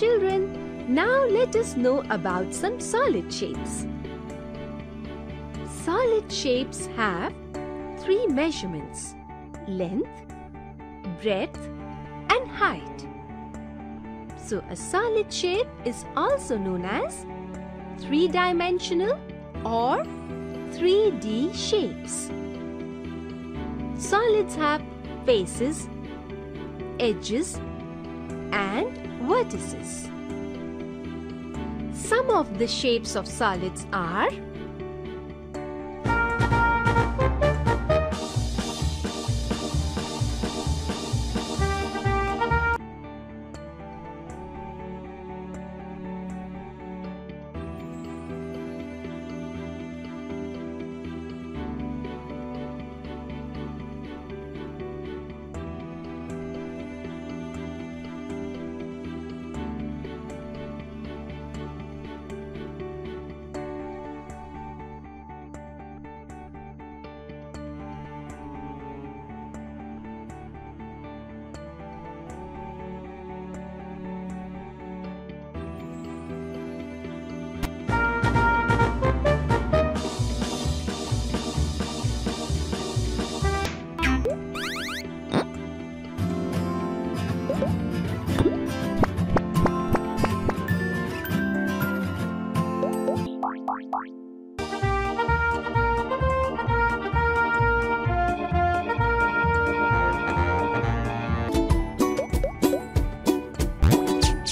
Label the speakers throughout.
Speaker 1: children, now let us know about some solid shapes. Solid shapes have three measurements length, breadth, and height. So, a solid shape is also known as three dimensional or 3D shapes. Solids have faces, edges, and vertices. Some of the shapes of solids are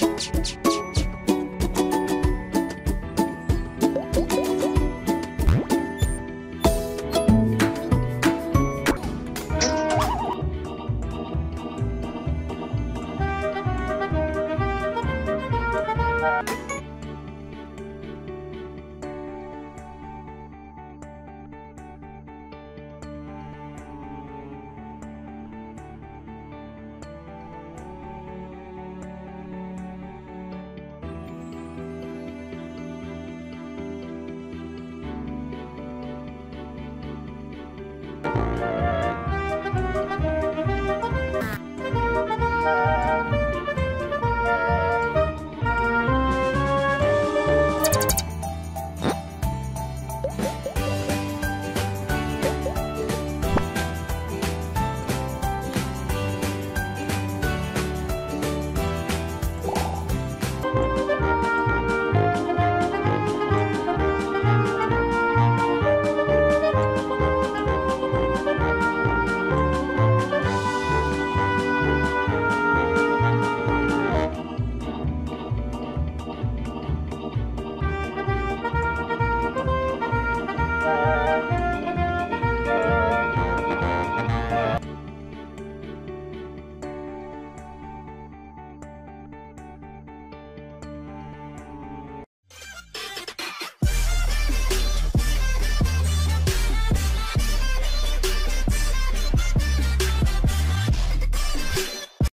Speaker 1: you